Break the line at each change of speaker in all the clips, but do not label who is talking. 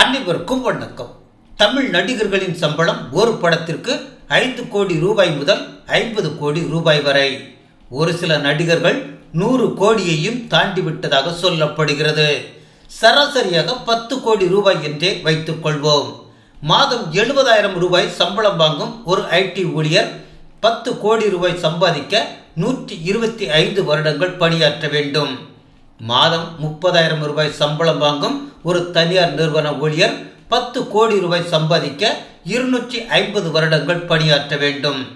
அனைவருக்கும் வணக்கம். தமிழ் நடிகர்களின் சம்பளம் ஒரு படத்திற்கு ஐந்து கோடி ரூபாய் முதல் ஐம்பது கோடி ரூபாய் வரை. ஒரு சில நடிகர்கள் நூறு கோடியையும் தாண்டி விட்டதாக சொல்லப்படுகிறது. சராசரியாக பத்து கோடி ரூபாய் என்றே வைத்துக் கொள்வோம். மாதம் எழுபதாயிரம் ரூபாய் சம்பளம் வாங்கும் ஒரு ஐடி ஊழியர் பத்து கோடி ரூபாய் சம்பாதிக்க நூற்றி இருபத்தி ஐந்து வருடங்கள் பணியாற்ற வேண்டும். மாதம் முப்பதாயிரம் ரூபாய் சம்பளம் வாங்கும் ஒரு தனியார் நிறுவன ஊழியர் பத்து கோடி ரூபாய் சம்பாதிக்க இருநூற்றி ஐம்பது வருடங்கள் பணியாற்ற வேண்டும்.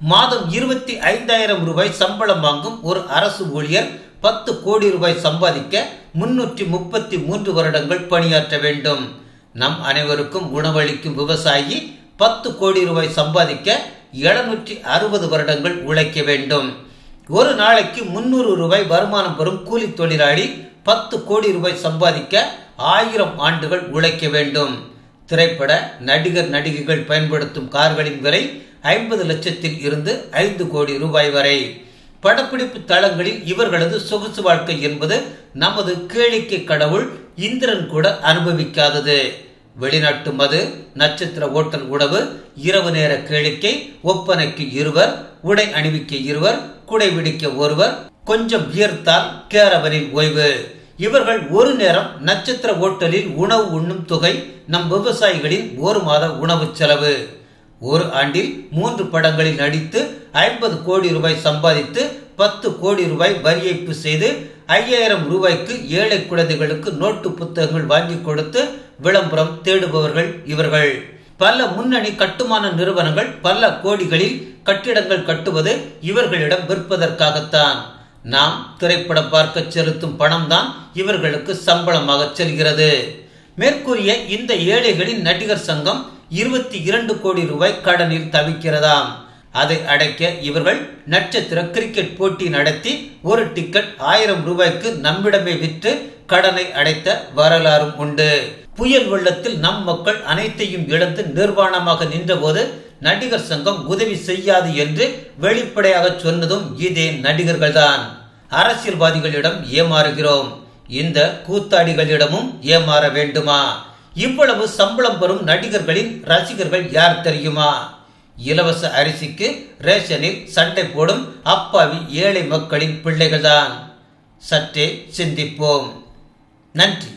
மாதம் இருபத்தி ஐந்தாயிரம் ரூபாய் சம்பளம் வாங்கும் ஒரு அரசு ஊழியர் பத்து கோடி ரூபாய் சம்பாதிக்க முன்னூற்றி முப்பத்தி மூன்று வருடங்கள் பணியாற்ற வேண்டும். நம் அனைவருக்கும் உணவளிக்கும் விவசாயி பத்து கோடி ரூபாய் சம்பாதிக்க எழுநூற்றி அறுபது வருடங்கள் உழைக்க வேண்டும். ஒரு நாளைக்கு முன்னூறு ரூபாய் வருமானம் பெறும் கூலி தொழிலாளி பத்து கோடி ரூபாய் சம்பாதிக்க ஆயிரம் ஆண்டுகள் உழைக்க வேண்டும். திரைப்பட நடிகர் நடிகைகள் பயன்படுத்தும் கார்களின் விலை ஐம்பது லட்சத்தில் இருந்து ஐந்து கோடி ரூபாய் வரை. படப்பிடிப்பு தளங்களில் இவர்களது சொகுசு வாழ்க்கை என்பது நமது கேளிக்கை கடவுள் இந்திரன் கூட அனுபவிக்காதது. வெளிநாட்டு மது நட்சத்திர ஓட்டல் உணவு இரவு நேர கேளிக்கை ஒப்பனைக்கு இருவர் உடை அணிவிக்க இருவர் கூடை பிடிக்க ஒருவர் கொஞ்சம் வியர்த்தால் கேரவரின் ஓய்வு. இவர்கள் ஒரு நேரம் நட்சத்திர ஓட்டலில் உணவு உண்ணும் தொகை நம் விவசாயிகளின் ஒரு மாத உணவு செலவு. ஒரு ஆண்டில் மூன்று படங்களில் நடித்து ஐம்பது கோடி ரூபாய் சம்பாதித்து பத்து கோடி ரூபாய் வரி ஏய்ப்பு செய்து ஐயாயிரம் ரூபாய்க்கு ஏழை குழந்தைகளுக்கு நோட்டு புத்தகங்கள் வாங்கி கொடுத்து விளம்பரம் தேடுபவர்கள் இவர்கள். பல முன்னணி கட்டுமான நிறுவனங்கள் பல கோடிகளில் கட்டிடங்கள் கட்டுவது இவர்களிடம் விற்பதற்காகத்தான். நாம் திரைப்படம் பார்க்க செலுத்தும் பணம்தான் இவர்களுக்கு சம்பளமாக செல்கிறது. மேற்கூறிய இந்த ஏழைகளின் நடிகர் சங்கம் இருபத்தி இரண்டு கோடி ரூபாய் கடனில் தவிக்கிறதாம். அதை அடைக்க இவர்கள் நட்சத்திர கிரிக்கெட் போட்டி நடத்தி ஒரு டிக்கெட் ஆயிரம் ரூபாய்க்கு நம்மிடமே விற்று கடனை அடைத்த வரலாறும் உண்டு. புயல் வெள்ளத்தில் நம் மக்கள் அனைத்தையும் இழந்து நிர்வாணமாக நின்றபோது நடிகர் சங்கம் உதவி செய்யாது என்று வெளிப்படையாக சொன்னதும் இதே நடிகர்கள்தான். அரசியல்வாதிகளிடம் ஏமாறுகிறோம். இந்த கூத்தாடிகளிடமும் ஏமாற வேண்டுமா? இவ்வளவு சம்பளம் பெறும் நடிகர்களின் ரசிகர்கள் யார் தெரியுமா? இலவச அரிசிக்கு ரேஷனில் சண்டை போடும் அப்பாவி ஏழை மக்களின் பிள்ளைகள்தான். சற்றே சிந்திப்போம். நன்றி.